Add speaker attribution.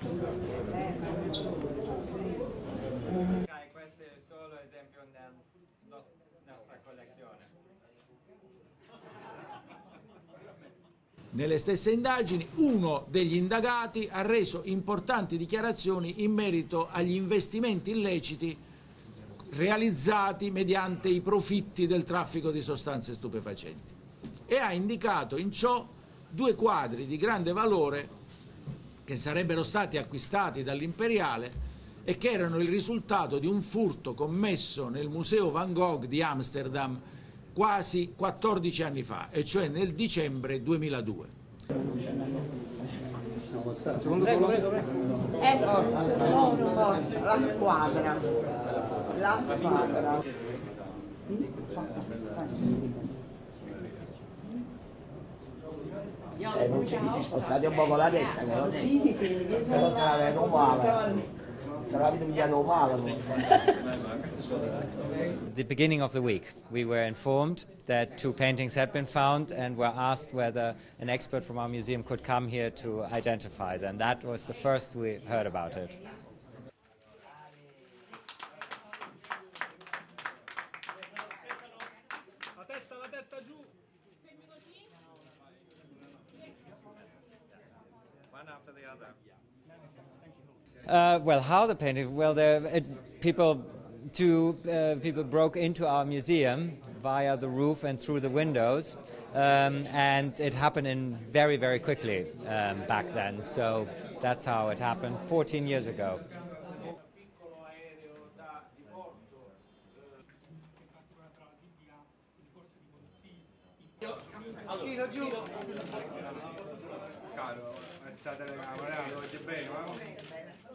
Speaker 1: Questo è solo esempio della nostra collezione. Nelle stesse indagini, uno degli indagati ha reso importanti dichiarazioni in merito agli investimenti illeciti realizzati mediante i profitti del traffico di sostanze stupefacenti e ha indicato in ciò due quadri di grande valore che sarebbero stati acquistati dall'imperiale e che erano il risultato di un furto commesso nel Museo Van Gogh di Amsterdam quasi 14 anni fa, e cioè nel dicembre 2002.
Speaker 2: Secondo prego, prego, prego. Eh, no, no, la squadra. La squadra.
Speaker 3: Non ci spostate un po' con la testa, che non è. Se non se la vedo male. Se la vedo pigliato male.
Speaker 4: the beginning of the week, we were informed that two paintings had been found and were asked whether an expert from our museum could come here to identify them. That was the first we heard about it. Uh, well, how the painting? Well, there, it, people, two uh, people broke into our museum via the roof and through the windows, um, and it happened in very, very quickly um, back then. So that's how it happened 14 years ago.
Speaker 5: Caro, stata la camera, lo bene, ma...